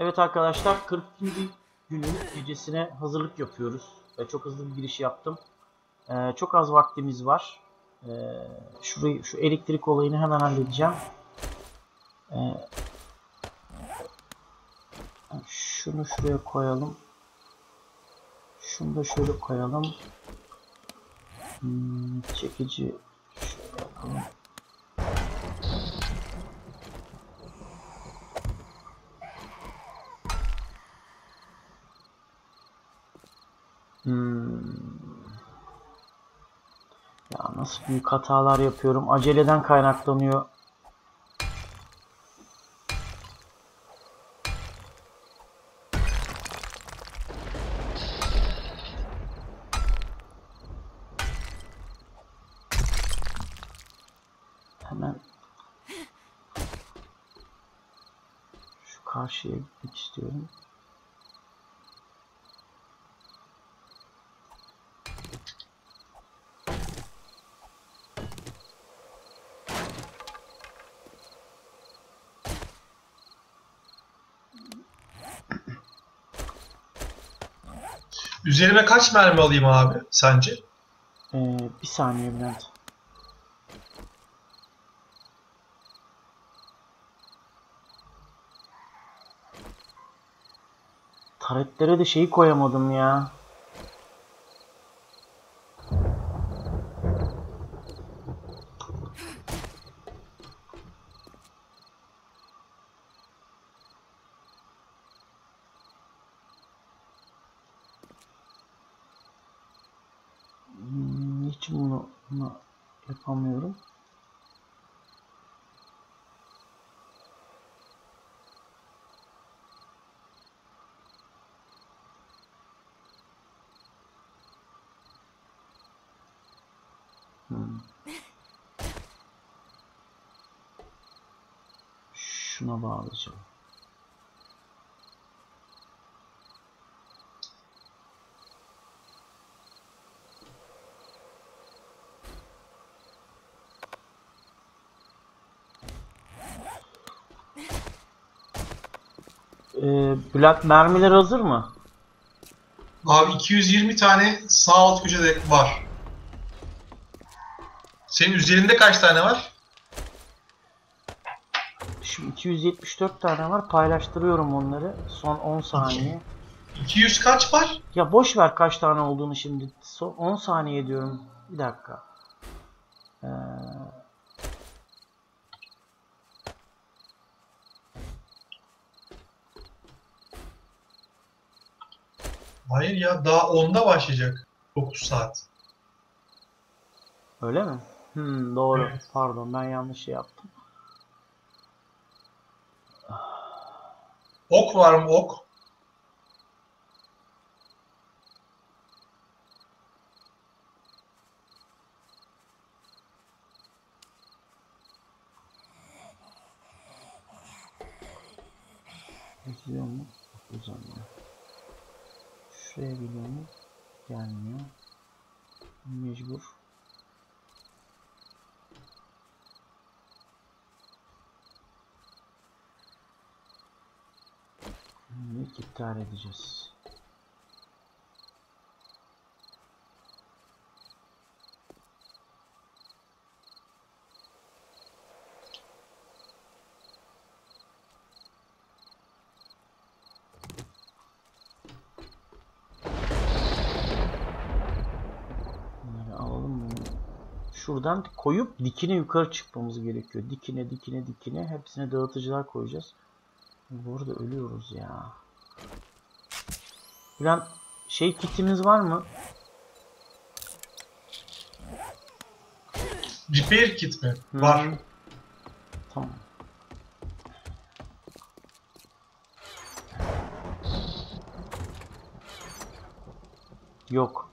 Evet arkadaşlar 42. günün gecesine hazırlık yapıyoruz. Ve çok hızlı bir giriş yaptım. Ee, çok az vaktimiz var. Ee, şurayı, şu elektrik olayını hemen halledeceğim. Ee, şunu şuraya koyalım. Şunu da şöyle koyalım. Hmm, çekici şöyle yapalım. Nasıl büyük hatalar yapıyorum. Aceleden kaynaklanıyor. Hemen şu karşıya gitmek istiyorum. Üzerime kaç mermi alayım abi sence? Ee, bir saniye Bülent. Taretlere de şeyi koyamadım ya. Hmm, Hiç bunu, bunu yapamıyorum. Hmm. Şuna bağlayacağım. Ee, Bülent mermiler hazır mı? Abi 220 tane sağ alt köşede var. Senin üzerinde kaç tane var? Şimdi 274 tane var. Paylaştırıyorum onları. Son 10 saniye. 200 kaç var? Ya boş ver kaç tane olduğunu şimdi. Son 10 saniye diyorum. Bir dakika. Ee, Hayır ya daha 10'da başlayacak. 9 saat. öyle mi? Hmm, doğru. Evet. Pardon ben yanlış şey yaptım. Ok var mı ok? Gidiyor mu? Uzanmıyor. Şuraya gidiyor mu? Gelmiyor. Mecbur. İlk iptal edeceğiz. Bunları alalım bunu. Şuradan koyup dikine yukarı çıkmamız gerekiyor. Dikine dikine dikine hepsine dağıtıcılar koyacağız. Burada ölüyoruz ya. Ulan şey kitimiz var mı? Repair kit mi? Hı. Var. Tamam. Yok.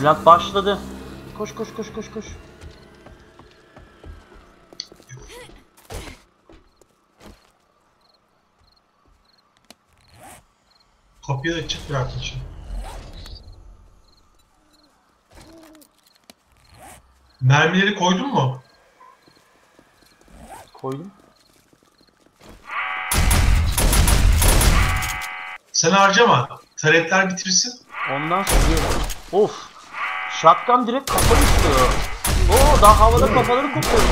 Bülent başladı. Koş koş koş koş koş. Kapıyı da açık bıraktın şimdi. Mermileri koydun mu? Koydum. Sen harcama. Taretler bitirsin. Ondan sonra of. Shotgun direkt kafa düşüyor. Oo daha havada kafaları kopuyor.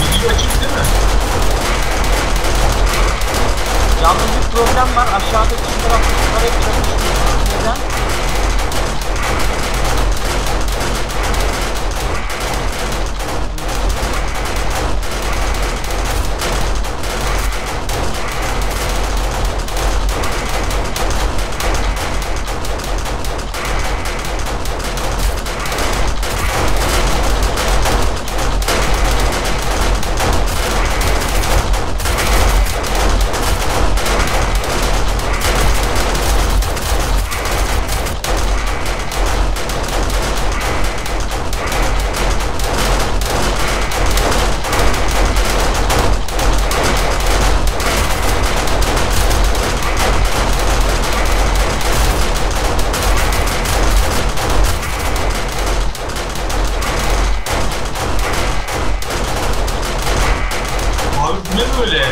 Video açık değil mi? Yalnız bir problem var. Aşağıda çift taraflı taret çalışmıyor. Neden? Abi bu ne böyle?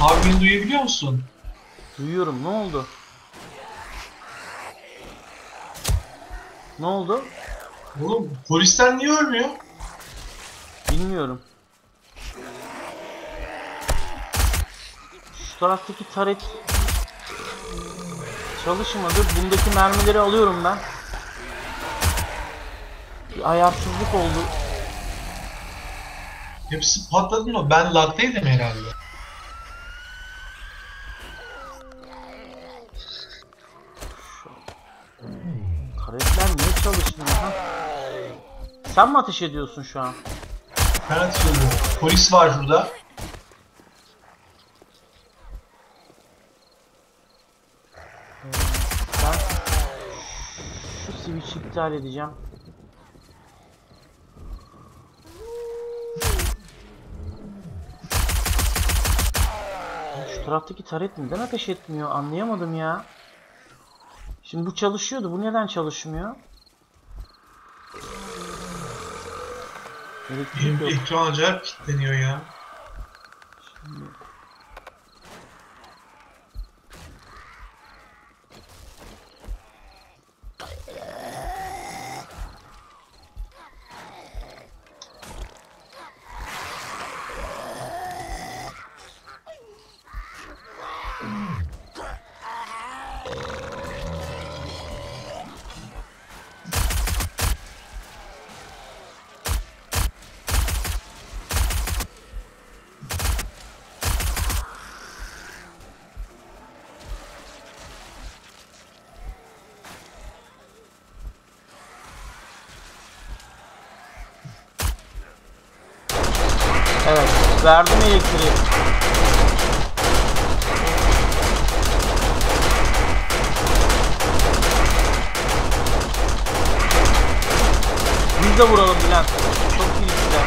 Abi beni duyabiliyor musun? Duyuyorum. Ne oldu? Ne oldu? Oğlum polisler niye ölmüyor? Bilmiyorum. Şu taraftaki taret çalışmadı. Bundaki mermileri alıyorum ben. Bir ayarsızlık oldu. Hepsi patladı mı? Ben lagdaydım herhalde. Taretler niye Sen mi ateş ediyorsun şu an? Ben atıyorum. Polis var şurada. Ben şu switch iptal edeceğim. Şu taraftaki taret neden ateş etmiyor anlayamadım ya. Şimdi bu çalışıyordu. Bu neden çalışmıyor? Elektrik Benim yok. ekran acayip kilitleniyor ya. Evet. Verdim elektriği. Biz de vuralım Bülent. Çok ilişkiler.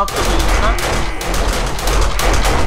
42. haftadayız ben. Makine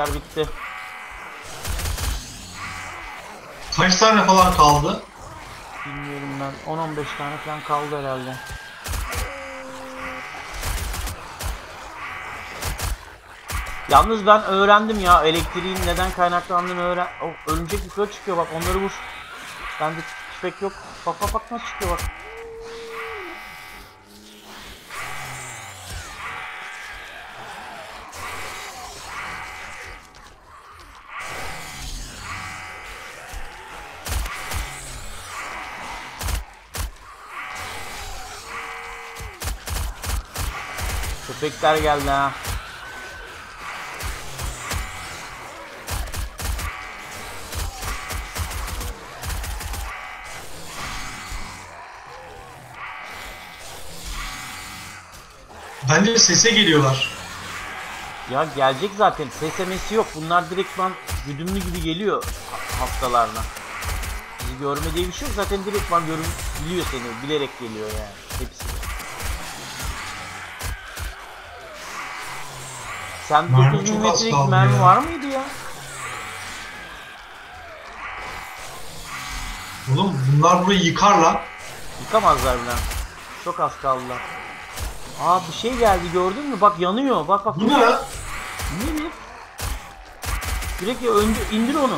Karetler bitti. Kaç tane falan kaldı? Bilmiyorum ben. 10-15 tane falan kaldı herhalde. Yalnız ben öğrendim ya elektriğin neden kaynaklandığını öğren... O, örümcek yukarı çıkıyor bak onları vur. Bende tüfek yok. Bak bak bak nasıl çıkıyor bak. Köpekler geldi ha. Bence sese geliyorlar. Ya gelecek zaten. SSM'si yok. Bunlar direktman güdümlü gibi geliyor haftalarına. Bizi görme diye bir şey yok. Zaten direktman görün biliyor seni. Bilerek geliyor yani. Hepsi. Sen Mermi 9 çok az milimetrelik kaldı mermi ya. var mıydı ya? Oğlum bunlar burayı yıkarlar. Yıkamazlar bile. Çok az kaldılar. Aa bir şey geldi gördün mü? Bak yanıyor. Bak bak. Bu ne lan? Nedir? Direkt ya önce indir onu.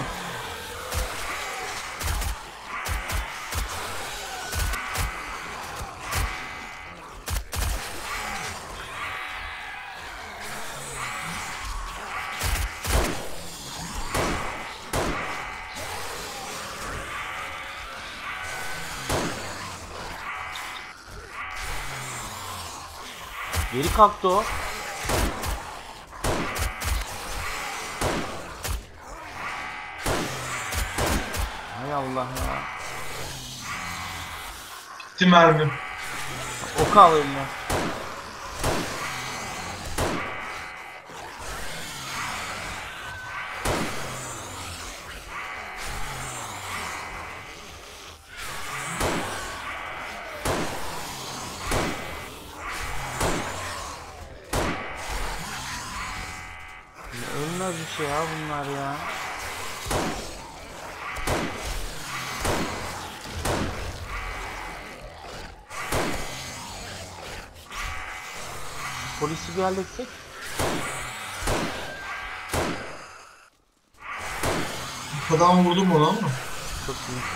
Nasıl kalktı o? Hay Allah ya. Gitti mermi. Oka al eline. Şey ya bunlar ya. Polisi bir halletsek. Kafadan vurdum ona ama. Çok iyi.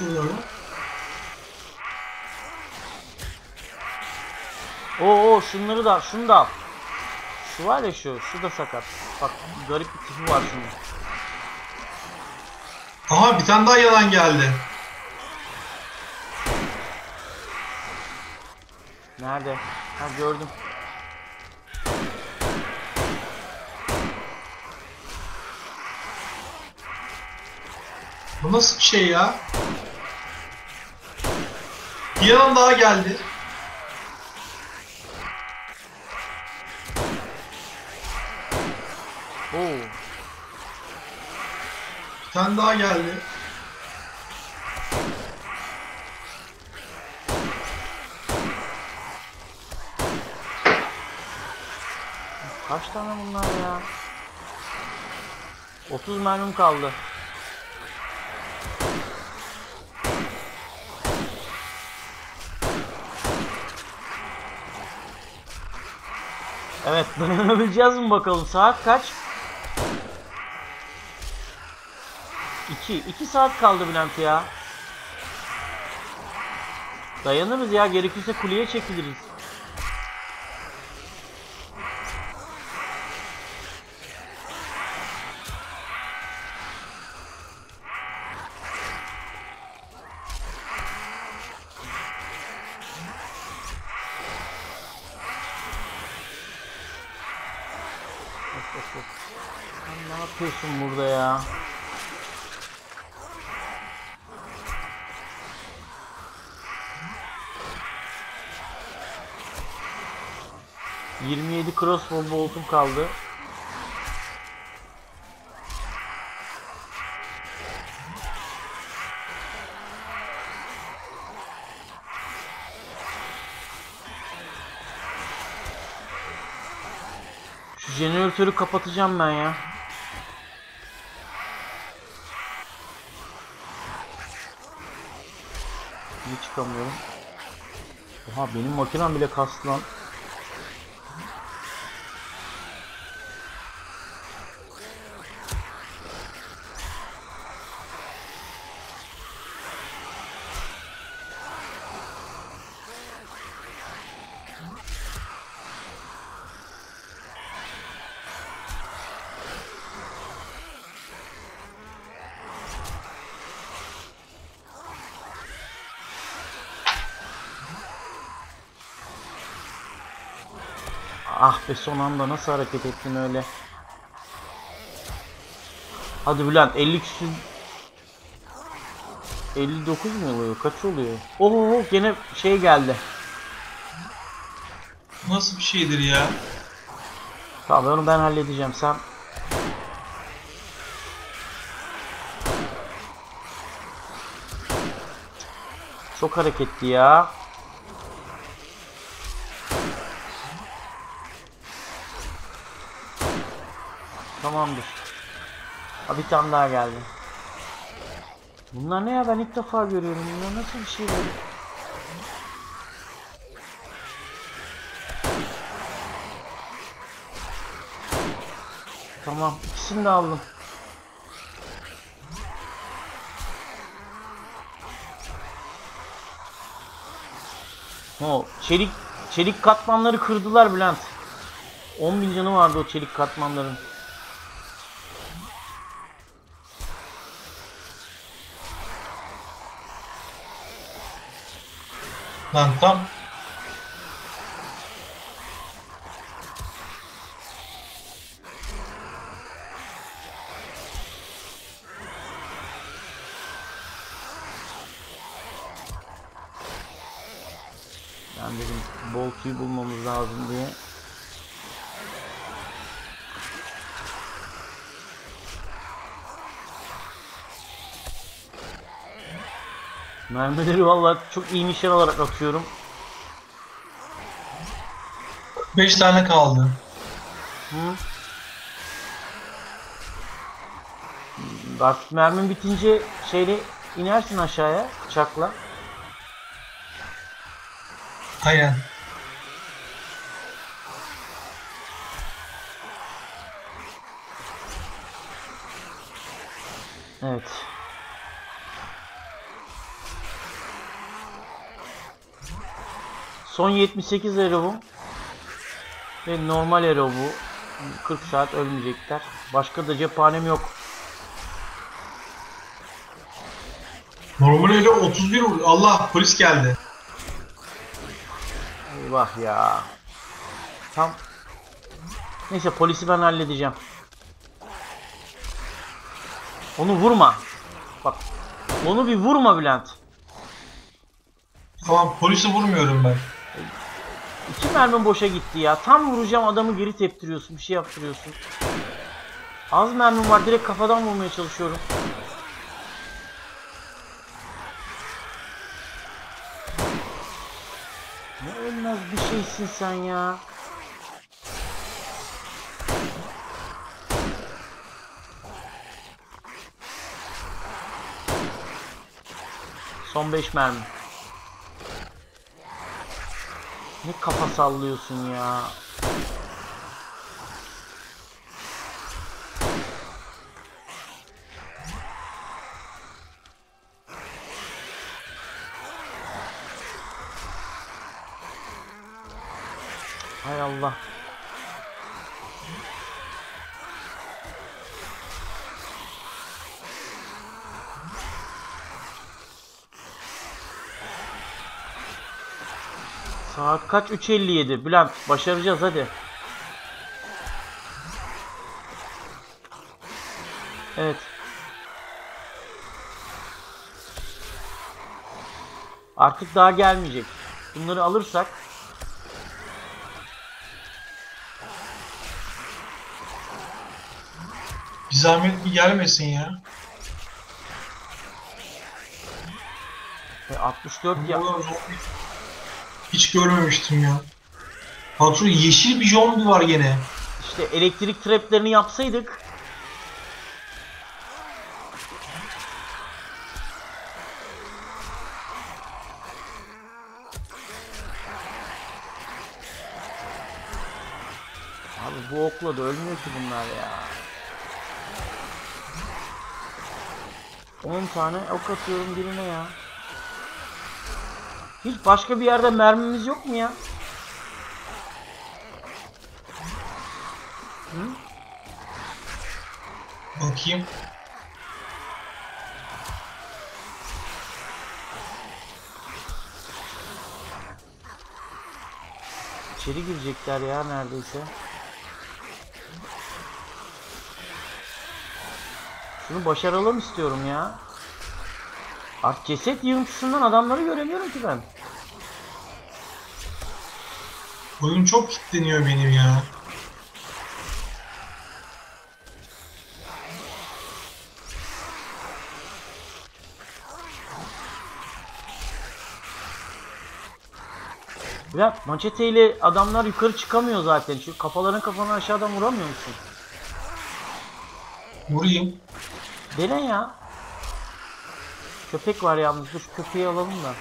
Lan? Oo, oo şunları da şunu da al. Şu var ya şu, şu da sakat. Bak garip bir tipi var şunun. Aha bir tane daha yalan geldi. Nerede? Ha gördüm. Bu nasıl bir şey ya? Bir yalan daha geldi. Oo. Bir tane daha geldi. Kaç tane bunlar ya? 30 mermim kaldı. Evet dayanabileceğiz mi bakalım saat kaç? 2 2 saat kaldı Bülent ya. Dayanırız ya gerekirse kuleye çekiliriz. Sen ne yapıyorsun burada ya? ...27 crossbow boltum kaldı. Şu jeneratörü kapatacağım ben ya. Niye çıkamıyorum? Oha benim makinem bile kastı lan. Be son anda nasıl hareket ettin öyle? Hadi Bülent 50 küsür 59 mu oluyor? Kaç oluyor? Oo gene şey geldi. Nasıl bir şeydir ya? Tamam onu ben halledeceğim. Sen Çok hareketli ya. Tamamdır. Ha bir tane daha geldi. Bunlar ne ya ben ilk defa görüyorum. Bunlar nasıl bir şey böyle? Tamam ikisini de aldım. O çelik çelik katmanları kırdılar Bülent. 10 bin canı vardı o çelik katmanların. Lan tam Ben dedim bol tüy bulmamız lazım diye. Mermileri vallahi çok iyi nişan alarak atıyorum. 5 tane kaldı. Hı? Artık mermin bitince şeyle inersin aşağıya bıçakla. Aynen. Son 78 ero bu. Ve normal ero bu. 40 saat ölmeyecekler. Başka da cephanem yok. Normal öyle 31 vur- Allah polis geldi. Eyvah ya. Tam. Neyse polisi ben halledeceğim. Onu vurma. Bak. Onu bir vurma Bülent. Tamam polisi vurmuyorum ben. İki mermin boşa gitti ya. Tam vuracağım adamı geri teptiriyorsun. Bir şey yaptırıyorsun. Az mermim var. Direkt kafadan vurmaya çalışıyorum. Ne ölmez bir şeysin sen ya. Son 5 mermi. Ne kafa sallıyorsun ya. Hay Allah. Saat kaç? 3.57. Bülent başaracağız hadi. Evet. Artık daha gelmeyecek. Bunları alırsak Bir zahmet bir gelmesin ya. e, 64 Bu ya. Hiç görmemiştim ya. Patron yeşil bir zombi var gene. İşte elektrik traplerini yapsaydık Abi bu okla da ölmüyor ki bunlar ya. 10 tane ok atıyorum birine ya. Hiç başka bir yerde mermimiz yok mu ya? Bakayım. İçeri girecekler ya neredeyse. Şunu başaralım istiyorum ya. Artık ceset yığıntısından adamları göremiyorum ki ben. Oyun çok kilitleniyor benim ya. Ya maçeteyle adamlar yukarı çıkamıyor zaten. Şu kafaların kafanı aşağıdan vuramıyor musun? Vurayım. Dene ya. Köpek var yalnız. Dur köpeği alalım da.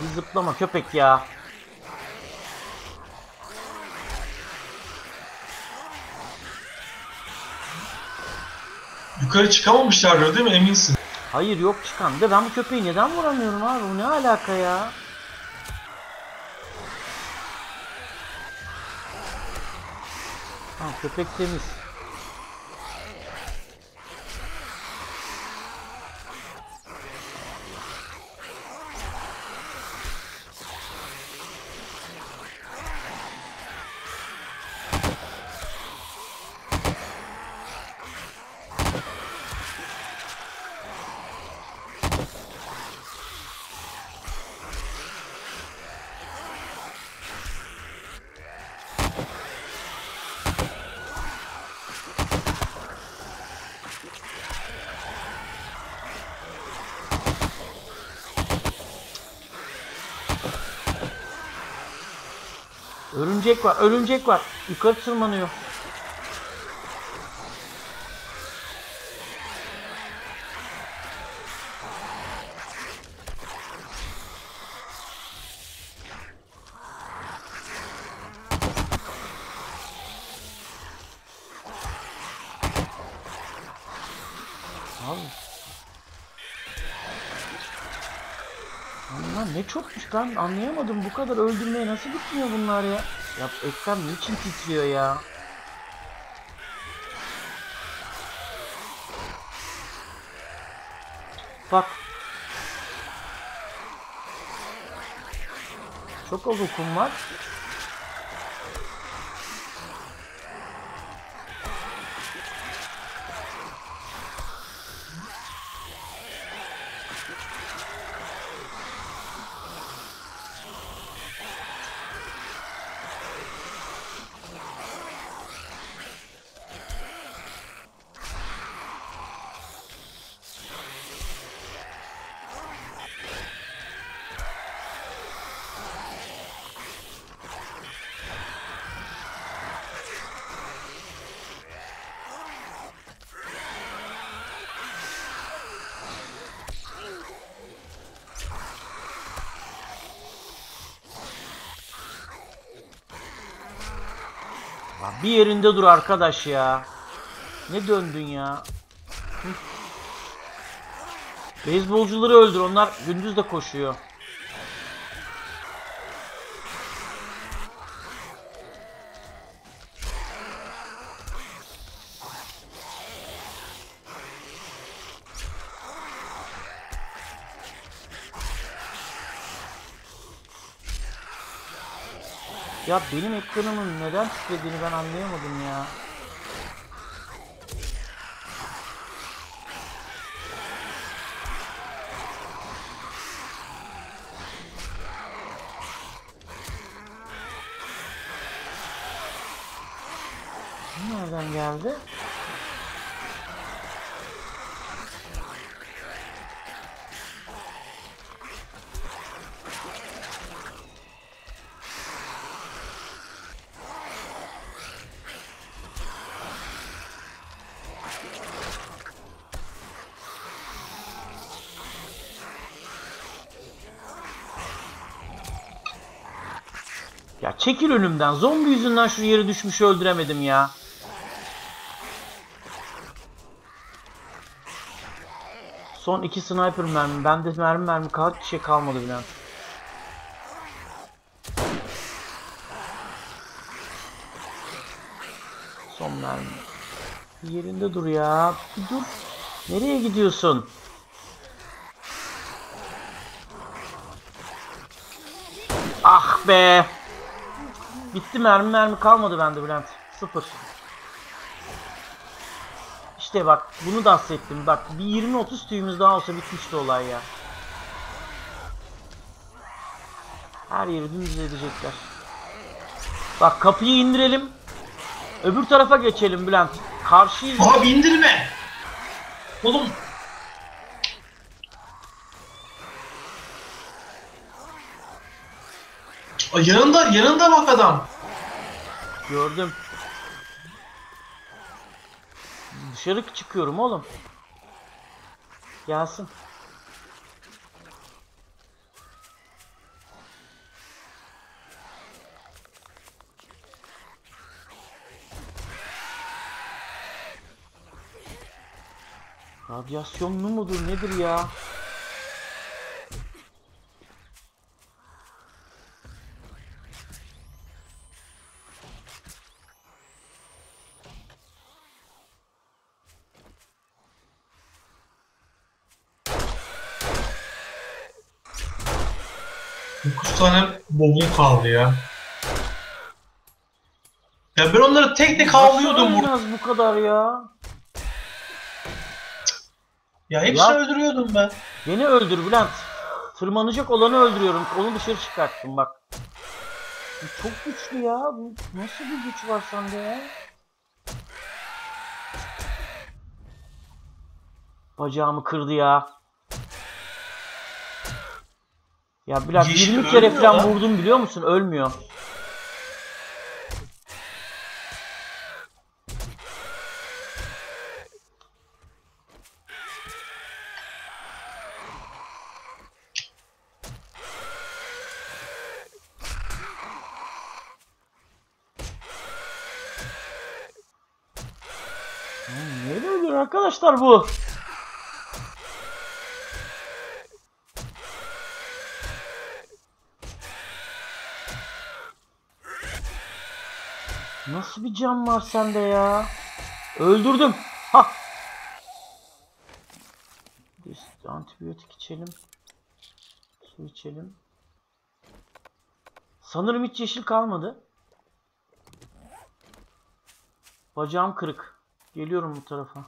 Bir zıplama köpek ya. Yukarı çıkamamışlardır değil mi eminsin? Hayır yok çıkan. De ben bu köpeği neden vuramıyorum abi? Bu ne alaka ya? Tamam köpek temiz. Örümcek var, örümcek var. Yukarı tırmanıyor. Abi. Bunlar ne çokmuş ben anlayamadım bu kadar öldürmeye nasıl gitmiyor bunlar ya? Ya ekran niçin titriyor ya? Bak. Çok az okum var. Yerinde dur arkadaş ya. Ne döndün ya? Beyzbolcuları öldür. Onlar gündüz de koşuyor. Ya benim ekranımın neden titrediğini ben anlayamadım ya. Bu Nereden geldi? Ya çekil önümden. Zombi yüzünden şu yere düşmüş öldüremedim ya. Son iki sniper mermi. Bende mermi mermi. Bir şey kalmadı bile. Son mermi. Yerinde dur ya. Bir dur. Nereye gidiyorsun? Ah be. Bitti mermi mermi kalmadı bende Bülent. Sıfır. İşte bak bunu da hissettim. Bak bir 20-30 tüyümüz daha olsa bitmişti olay ya. Her yeri dümdüz edecekler. Bak kapıyı indirelim. Öbür tarafa geçelim Bülent. Karşıyız. Abi indirme. Oğlum. Ay, yanında yanında bak adam. Gördüm. Dışarı çıkıyorum oğlum. Gelsin. Radyasyonlu mudur nedir ya? Tane bobum kaldı ya. Ya ben onları tek tek avlıyordum burada. Bu kadar ya? Ya hepsini Ya. öldürüyordum ben. Beni öldür Bülent. Tırmanacak olanı öldürüyorum. Onu dışarı çıkarttım bak. Bu çok güçlü ya. Bu nasıl bir güç var sende ya? Bacağımı kırdı ya. Ya Bilal Yeşil 20 kere falan lan. vurdum biliyor musun? Ölmüyor. Oğlum Neyle ölüyor arkadaşlar bu? Can var sende ya? Öldürdüm. Ha. Biz antibiyotik içelim. Su içelim. Sanırım hiç yeşil kalmadı. Bacağım kırık. Geliyorum bu tarafa.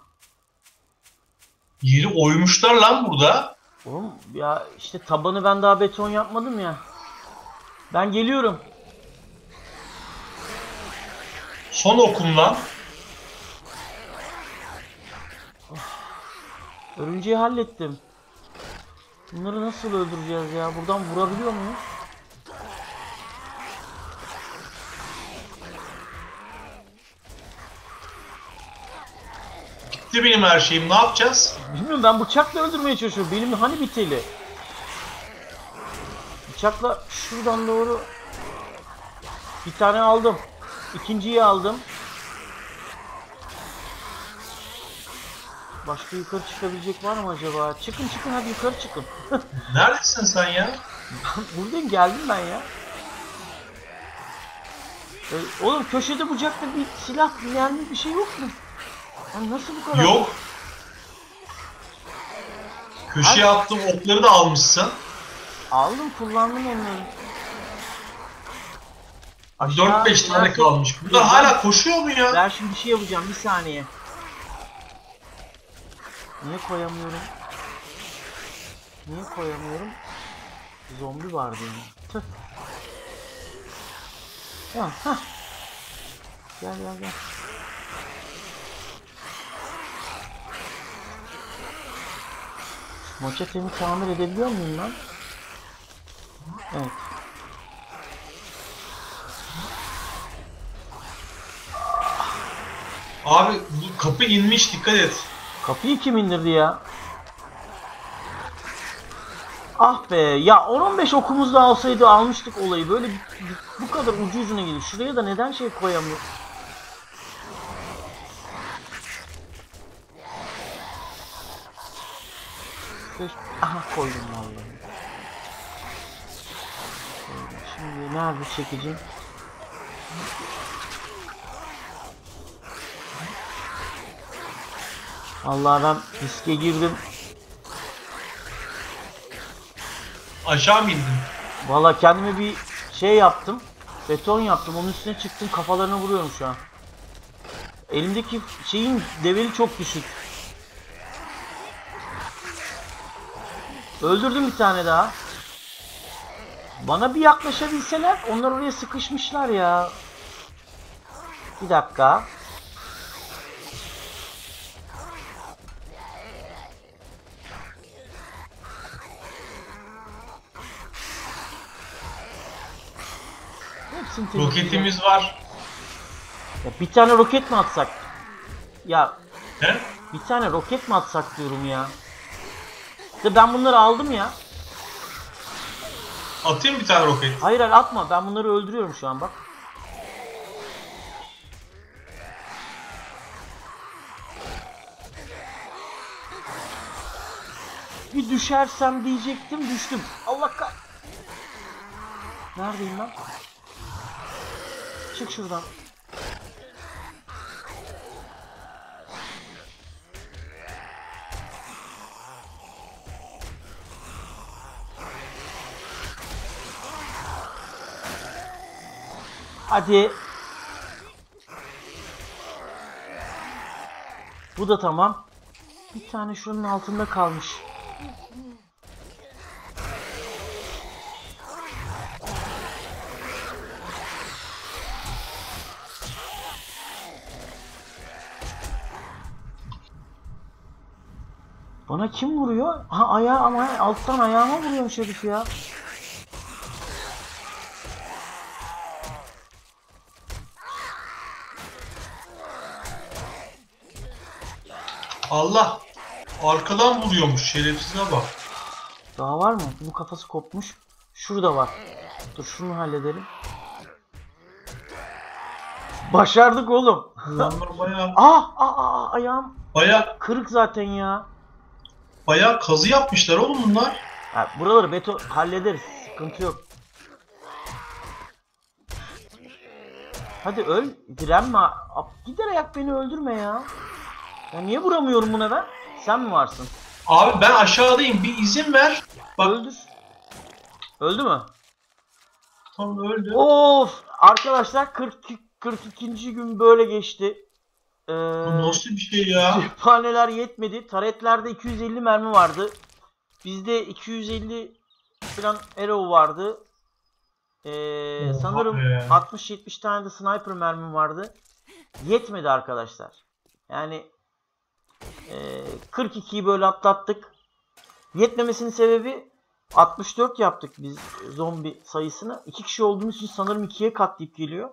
Yeri oymuşlar lan burada. Oğlum ya işte tabanı ben daha beton yapmadım ya. Ben geliyorum. Son okum lan. Örümceği hallettim. Bunları nasıl öldüreceğiz ya? Buradan vurabiliyor muyuz? Gitti benim her şeyim. Ne yapacağız? Bilmiyorum ben bıçakla öldürmeye çalışıyorum. Benim hani biteli? Bıçakla şuradan doğru bir tane aldım. İkinciyi aldım. Başka yukarı çıkabilecek var mı acaba? Çıkın çıkın hadi yukarı çıkın. Neredesin sen ya? Buradayım geldim ben ya. Ee, oğlum köşede bucakta bir silah, mermi bir şey yok mu? Lan nasıl bu kadar? Yok. Köşeye attığım okları da almışsın. Aldım kullandım onları. Aşağı 4-5 tane inerse- kalmış. Bunlar hala koşuyor mu ya? Ben şimdi bir şey yapacağım bir saniye. Niye koyamıyorum? Niye koyamıyorum? Zombi vardı yani. Tüh. Ya, hah. Gel gel gel. Moçetemi tamir edebiliyor muyum lan? Evet. Abi kapı inmiş dikkat et. Kapıyı kim indirdi ya? Ah be ya 10-15 okumuzda alsaydı almıştık olayı böyle bu- kadar ucu ucuna gelir. Şuraya da neden şey koyamıyor? Aha koydum vallahi. Şimdi nerede çekeceğim? Allah ben riske girdim. Aşağı mı indin? Valla kendime bir şey yaptım. Beton yaptım. Onun üstüne çıktım. Kafalarına vuruyorum şu an. Elimdeki şeyin develi çok düşük. Öldürdüm bir tane daha. Bana bir yaklaşabilseler onlar oraya sıkışmışlar ya. Bir dakika. Hepsini temizleyeceğim. Roketimiz var. Ya bir tane roket mi atsak? Ya He? bir tane roket mi atsak diyorum ya. De ben bunları aldım ya. Atayım bir tane roket. Hayır hayır atma. Ben bunları öldürüyorum şu an bak. Bir düşersem diyecektim düştüm. Allah kah... Neredeyim lan? Çık şuradan. Hadi. Bu da tamam. Bir tane şunun altında kalmış. Bana kim vuruyor? Ha ayağı ama alttan ayağıma vuruyormuş herif ya. Allah. Arkadan vuruyormuş şerefsize bak. Daha var mı? Bu kafası kopmuş. Şurada var. Dur şunu halledelim. Başardık oğlum. Adamlar bayağı... Ah, ah, ah, ayağım. Baya Kırık zaten ya. Baya kazı yapmışlar oğlum bunlar. Ha, buraları beton hallederiz. Sıkıntı yok. Hadi öl. Direnme. Ab- Gider ayak beni öldürme ya. Ya niye vuramıyorum buna ben? Sen mi varsın? Abi ben aşağıdayım bir izin ver. Bak Öldür. Öldü mü? tam öldü. Of! Arkadaşlar 42, 42. gün böyle geçti. Ee, Bu nasıl bir şey ya? Cephaneler yetmedi. Taretlerde 250 mermi vardı. Bizde 250 falan arrow vardı. Ee, Oha sanırım be. 60-70 tane de sniper mermim vardı. Yetmedi arkadaşlar. Yani ee, 42'yi böyle atlattık. Yetmemesinin sebebi 64 yaptık biz zombi sayısını. 2 kişi olduğumuz için sanırım 2'ye katlayıp geliyor.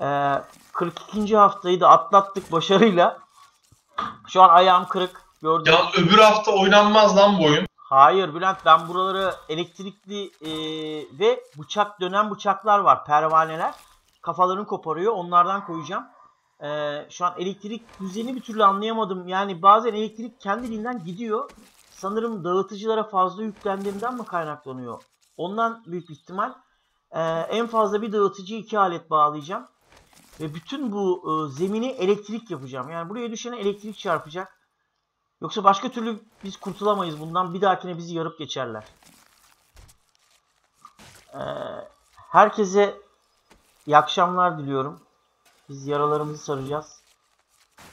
Ee, 42. haftayı da atlattık başarıyla. Şu an ayağım kırık. Gördüm. Ya öbür hafta oynanmaz lan bu oyun. Hayır Bülent ben buraları elektrikli e, ve bıçak dönen bıçaklar var. Pervaneler. Kafalarını koparıyor. Onlardan koyacağım. E, şu an elektrik düzeni bir türlü anlayamadım. Yani bazen elektrik kendiliğinden gidiyor. Sanırım dağıtıcılara fazla yüklendiğinden mi kaynaklanıyor? Ondan büyük ihtimal. E, en fazla bir dağıtıcı iki alet bağlayacağım. Ve bütün bu e, zemini elektrik yapacağım. Yani buraya düşene elektrik çarpacak. Yoksa başka türlü biz kurtulamayız bundan. Bir dahakine bizi yarıp geçerler. Ee, herkese iyi akşamlar diliyorum. Biz yaralarımızı saracağız.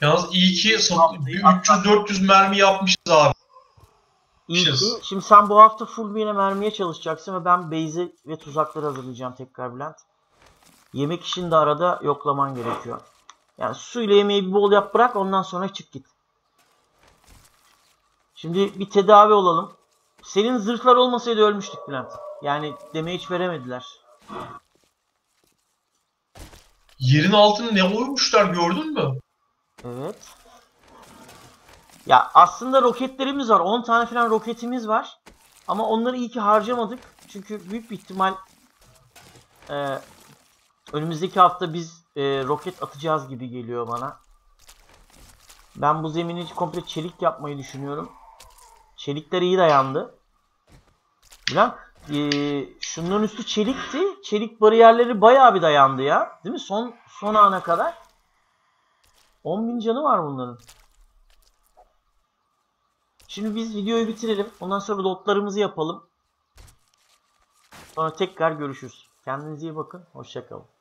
Yalnız iyi ki son- bir 300-400 mermi yapmışız abi. İyi ki. Yes. Şimdi sen bu hafta full yine mermiye çalışacaksın ve ben base'i ve tuzakları hazırlayacağım tekrar Bülent. Yemek işini de arada yoklaman gerekiyor. Yani suyla yemeği bir bol yap bırak ondan sonra çık git. Şimdi bir tedavi olalım. Senin zırhlar olmasaydı ölmüştük Bülent. Yani damage veremediler. Yerin altını ne koymuşlar gördün mü? Evet. Ya aslında roketlerimiz var. 10 tane falan roketimiz var. Ama onları iyi ki harcamadık. Çünkü büyük bir ihtimal e, önümüzdeki hafta biz e, roket atacağız gibi geliyor bana. Ben bu zemini komple çelik yapmayı düşünüyorum. Çelikler iyi dayandı. Bülent, e, şunların üstü çelikti. Çelik bariyerleri bayağı bir dayandı ya. Değil mi? Son son ana kadar. 10.000 canı var bunların. Şimdi biz videoyu bitirelim. Ondan sonra lotlarımızı yapalım. Sonra tekrar görüşürüz. Kendinize iyi bakın. Hoşçakalın.